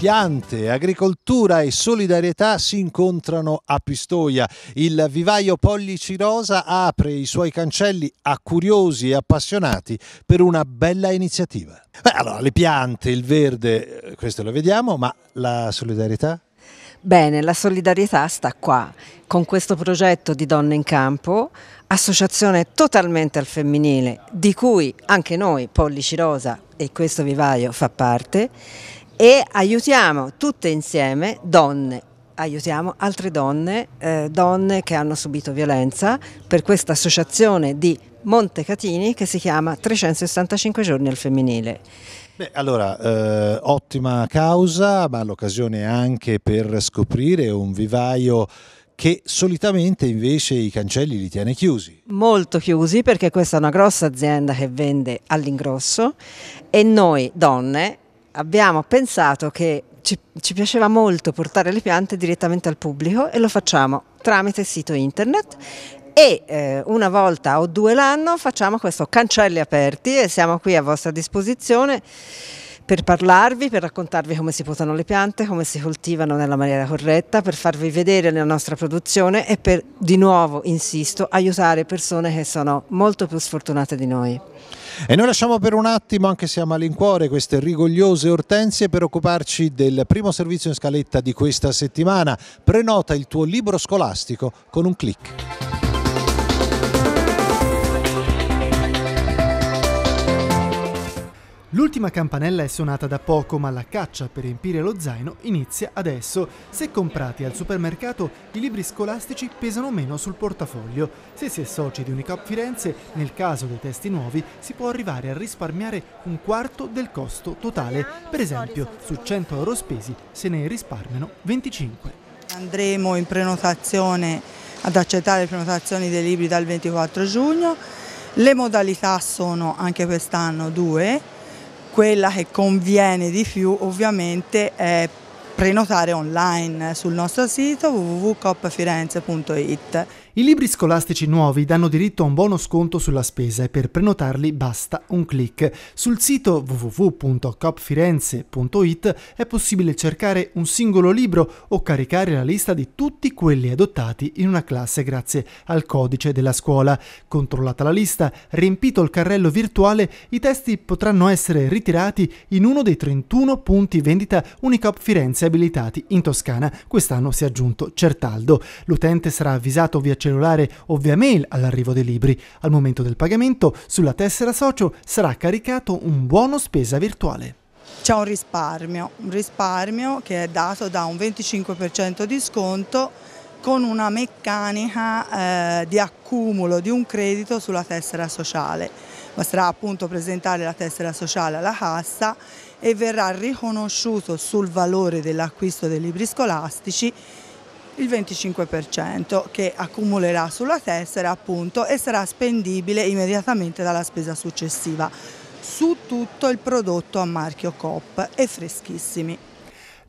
Piante, agricoltura e solidarietà si incontrano a Pistoia. Il vivaio Pollici Rosa apre i suoi cancelli a curiosi e appassionati per una bella iniziativa. Beh, allora, le piante, il verde, eh, questo lo vediamo, ma la solidarietà? Bene, la solidarietà sta qua, con questo progetto di Donne in Campo, associazione totalmente al femminile, di cui anche noi, Pollici Rosa e questo vivaio fa parte, e aiutiamo tutte insieme donne aiutiamo altre donne, eh, donne che hanno subito violenza per questa associazione di Montecatini che si chiama 365 giorni al femminile. Beh, allora, eh, ottima causa, ma l'occasione anche per scoprire un vivaio che solitamente invece i cancelli li tiene chiusi. Molto chiusi perché questa è una grossa azienda che vende all'ingrosso e noi donne abbiamo pensato che ci, ci, piaceva molto portare le piante direttamente al pubblico e lo facciamo tramite sito internet e eh, una volta o due l'anno facciamo questo cancelli aperti e siamo qui a vostra disposizione per parlarvi, per raccontarvi come si potano le piante, come si coltivano nella maniera corretta, per farvi vedere la nostra produzione e per, di nuovo, insisto, aiutare persone che sono molto più sfortunate di noi. E noi lasciamo per un attimo, anche se a malincuore, queste rigogliose ortensie per occuparci del primo servizio in scaletta di questa settimana. Prenota il tuo libro scolastico con un clic. L'ultima campanella è suonata da poco, ma la caccia per riempire lo zaino inizia adesso. Se comprati al supermercato, i libri scolastici pesano meno sul portafoglio. Se si è soci di Unicop Firenze, nel caso dei testi nuovi, si può arrivare a risparmiare un quarto del costo totale. Per esempio, su 100 euro spesi se ne risparmiano 25. Andremo in prenotazione ad accettare le prenotazioni dei libri dal 24 giugno. Le modalità sono anche quest'anno due quella che conviene di più ovviamente è prenotare online sul nostro sito www.copfirenze.it. I libri scolastici nuovi danno diritto a un buono sconto sulla spesa e per prenotarli basta un clic. Sul sito www.copfirenze.it è possibile cercare un singolo libro o caricare la lista di tutti quelli adottati in una classe grazie al codice della scuola. Controllata la lista, riempito il carrello virtuale, i testi potranno essere ritirati in uno dei 31 punti vendita Unicop Firenze abilitati in Toscana. Quest'anno si è aggiunto Certaldo. L'utente sarà avvisato via cellulare o via mail all'arrivo dei libri. Al momento del pagamento, sulla tessera socio sarà caricato un buono spesa virtuale. C'è un risparmio, un risparmio che è dato da un 25% di sconto con una meccanica eh, di accumulo di un credito sulla tessera sociale. Basterà appunto presentare la tessera sociale alla cassa e verrà riconosciuto sul valore dell'acquisto dei libri scolastici il 25% che accumulerà sulla tessera appunto e sarà spendibile immediatamente dalla spesa successiva su tutto il prodotto a marchio Coop e freschissimi.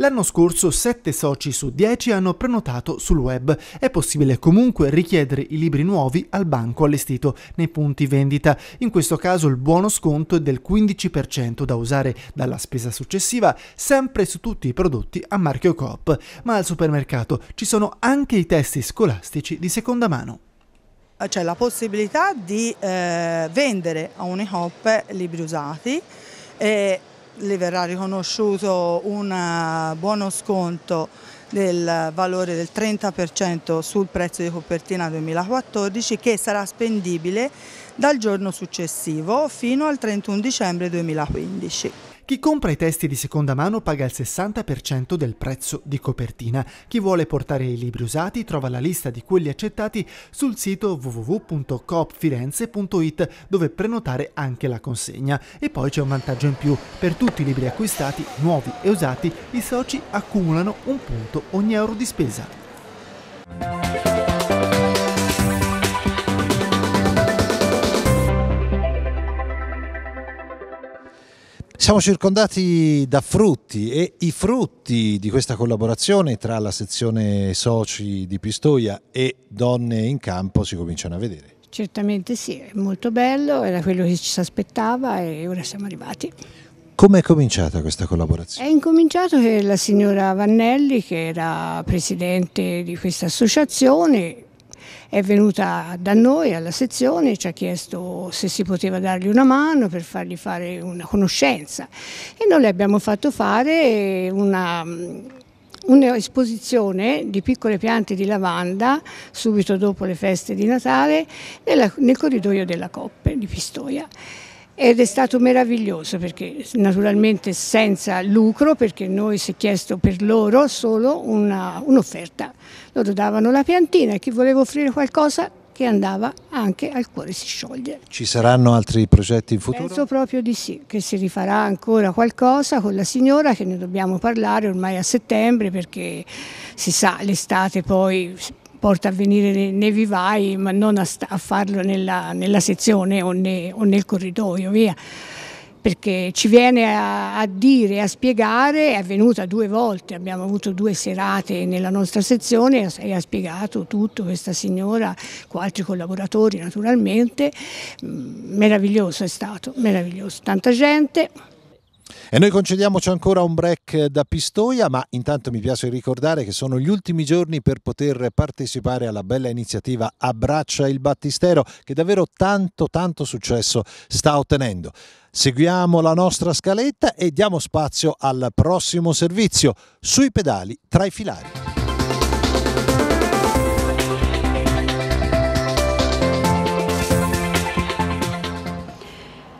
L'anno scorso 7 soci su 10 hanno prenotato sul web. È possibile comunque richiedere i libri nuovi al banco allestito nei punti vendita. In questo caso il buono sconto è del 15% da usare dalla spesa successiva sempre su tutti i prodotti a marchio Coop. Ma al supermercato ci sono anche i testi scolastici di seconda mano c'è la possibilità di eh, vendere a Unihop libri usati e le verrà riconosciuto un eh, buono sconto del valore del 30% sul prezzo di copertina 2014 che sarà spendibile dal giorno successivo fino al 31 dicembre 2015. Chi compra i testi di seconda mano paga il 60% del prezzo di copertina. Chi vuole portare i libri usati trova la lista di quelli accettati sul sito www.coopfirenze.it dove prenotare anche la consegna. E poi c'è un vantaggio in più. Per tutti i libri acquistati, nuovi e usati, i soci accumulano un punto ogni euro di spesa. Siamo circondati da frutti e i frutti di questa collaborazione tra la sezione soci di Pistoia e Donne in Campo si cominciano a vedere. Certamente sì, è molto bello, era quello che ci si aspettava e ora siamo arrivati. Come è cominciata questa collaborazione? È incominciato che la signora Vannelli, che era presidente di questa associazione, è venuta da noi alla sezione, ci ha chiesto se si poteva dargli una mano per fargli fare una conoscenza. E noi le abbiamo fatto fare una un'esposizione di piccole piante di lavanda subito dopo le feste di Natale nel corridoio della Coppe di Pistoia ed è stato meraviglioso perché naturalmente senza lucro perché noi si è chiesto per loro solo un'offerta. Un loro davano la piantina e chi voleva offrire qualcosa che andava anche al cuore si scioglie. Ci saranno altri progetti in futuro? Penso proprio di sì, che si rifarà ancora qualcosa con la signora che ne dobbiamo parlare ormai a settembre perché si sa l'estate poi porta a venire nei vivai, ma non a, a farlo nella, nella sezione o, ne, o, nel corridoio, via. Perché ci viene a, a dire, a spiegare, è venuta due volte, abbiamo avuto due serate nella nostra sezione e ha spiegato tutto questa signora con altri collaboratori naturalmente, mm, meraviglioso è stato, meraviglioso, tanta gente. E noi concediamoci ancora un break da Pistoia, ma intanto mi piace ricordare che sono gli ultimi giorni per poter partecipare alla bella iniziativa Abbraccia il Battistero, che davvero tanto tanto successo sta ottenendo. Seguiamo la nostra scaletta e diamo spazio al prossimo servizio, sui pedali tra i filari.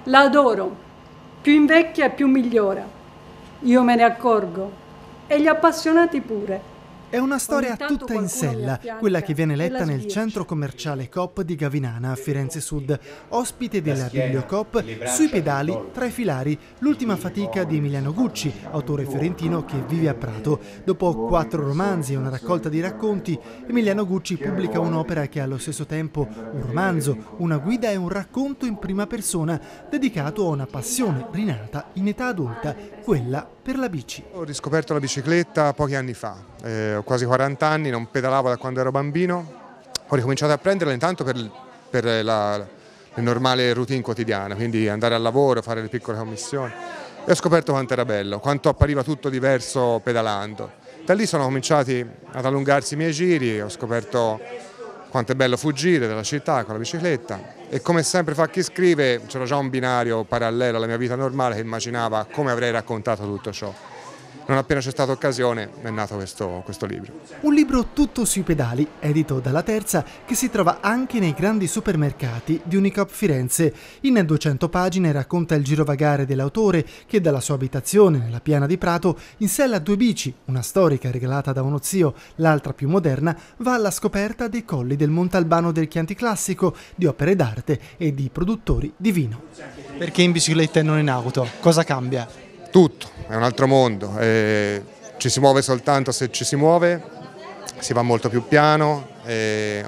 La adoro più invecchia e più migliora. Io me ne accorgo. E gli appassionati pure. È una storia tutta in sella, quella che viene letta nel centro commerciale Coop di Gavinana a Firenze Sud, ospite della Bibliocoop, sui pedali, tra i filari, l'ultima fatica di Emiliano Gucci, autore fiorentino che vive a Prato. Dopo quattro romanzi e una raccolta di racconti, Emiliano Gucci pubblica un'opera che è allo stesso tempo un romanzo, una guida e un racconto in prima persona dedicato a una passione rinata in età adulta, quella per la bici. Ho riscoperto la bicicletta pochi anni fa, eh, ho quasi 40 anni, non pedalavo da quando ero bambino, ho ricominciato a prenderla intanto per, per la, la normale routine quotidiana, quindi andare al lavoro, fare le piccole commissioni. E ho scoperto quanto era bello, quanto appariva tutto diverso pedalando. Da lì sono cominciati ad allungarsi i miei giri, ho scoperto quanto è bello fuggire dalla città con la bicicletta. E come sempre fa chi scrive c'era già un binario parallelo alla mia vita normale che immaginava come avrei raccontato tutto ciò non appena c'è stata occasione è nato questo, questo, libro. Un libro tutto sui pedali, edito dalla Terza, che si trova anche nei grandi supermercati di Unicop Firenze. In 200 pagine racconta il girovagare dell'autore che dalla sua abitazione nella piana di Prato, in sella a due bici, una storica regalata da uno zio, l'altra più moderna, va alla scoperta dei colli del Montalbano del Chianti Classico, di opere d'arte e di produttori di vino. Perché in bicicletta e non in auto? Cosa cambia? Tutto, è un altro mondo, eh, ci si muove soltanto se ci si muove, si va molto più piano,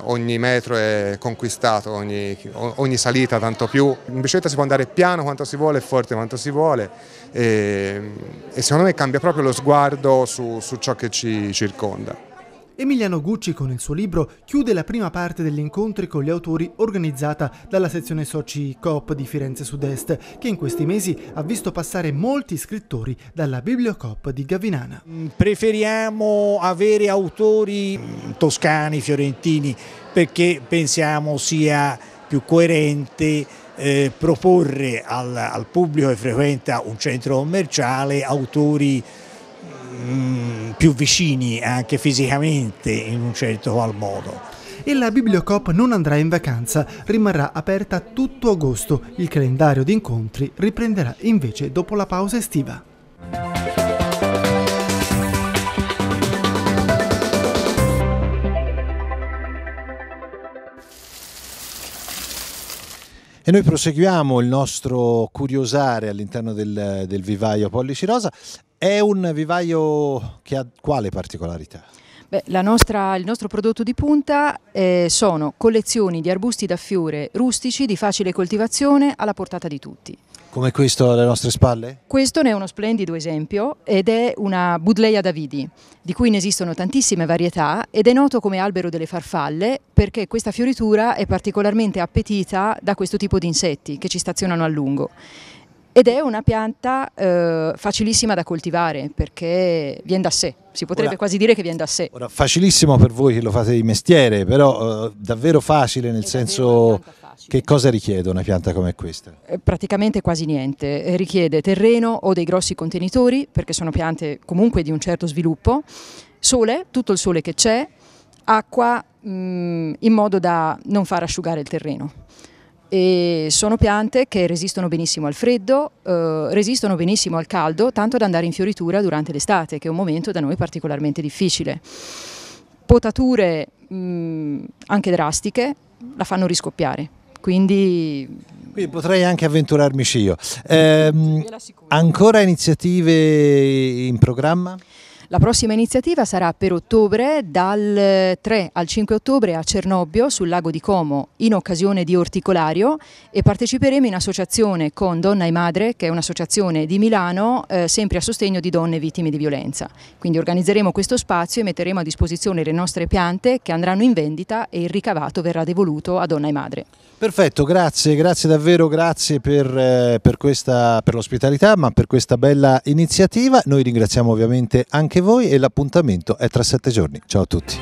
ogni metro è conquistato, ogni, ogni, salita tanto più. In bicicletta si può andare piano quanto si vuole forte quanto si vuole e, e secondo me cambia proprio lo sguardo su, su ciò che ci circonda. Emiliano Gucci con il suo libro chiude la prima parte degli incontri con gli autori organizzata dalla sezione Soci Coop di Firenze Sud-Est, che in questi mesi ha visto passare molti scrittori dalla Bibliocoop di Gavinana. Mm, preferiamo avere autori mm, toscani, fiorentini, perché pensiamo sia più coerente eh, proporre al, al pubblico che frequenta un centro commerciale autori Mm, più vicini anche fisicamente in un certo qual modo. E la Bibliocop non andrà in vacanza, rimarrà aperta tutto agosto. Il calendario di incontri riprenderà invece dopo la pausa estiva. E noi proseguiamo il nostro curiosare all'interno del, del vivaio Pollici Rosa è un vivaio che ha quale particolarità? Beh, nostra, il nostro prodotto di punta eh, sono collezioni di arbusti da fiore rustici di facile coltivazione alla portata di tutti. Come questo alle nostre spalle? Questo ne è uno splendido esempio ed è una Budleia davidi, di cui ne esistono tantissime varietà ed è noto come albero delle farfalle perché questa fioritura è particolarmente appetita da questo tipo di insetti che ci stazionano a lungo. Ed è una pianta eh, facilissima da coltivare perché viene da sé, si potrebbe Ora- quasi dire che viene da sé. Ora, facilissimo per voi che lo fate di mestiere, però eh, davvero facile nel È senso facile. che cosa richiede una pianta come questa? Eh, Praticamente quasi niente, Eh, richiede terreno o dei grossi contenitori perché sono piante comunque di un certo sviluppo, sole, tutto il sole che c'è, acqua mm, in modo da non far asciugare il terreno. E sono piante che resistono benissimo al freddo, eh, resistono benissimo al caldo, tanto da andare in fioritura durante l'estate, che è un momento da noi particolarmente difficile. Potature mm, anche drastiche la fanno riscoppiare, quindi Quindi potrei anche avventurarmici io. Ehm, ancora iniziative in programma? La prossima iniziativa sarà per ottobre, dal 3 al 5 ottobre a Cernobbio, sul lago di Como, in occasione di Orticolario e parteciperemo in associazione con Donna e Madre, che è un'associazione di Milano, eh, sempre a sostegno di donne vittime di violenza. Quindi organizzeremo questo spazio e metteremo a disposizione le nostre piante che andranno in vendita e il ricavato verrà devoluto a Donna e Madre. Perfetto, grazie, grazie davvero, grazie per, eh, per per l'ospitalità, ma per questa bella iniziativa. Noi ringraziamo ovviamente anche voi e l'appuntamento è tra sette giorni. Ciao a tutti.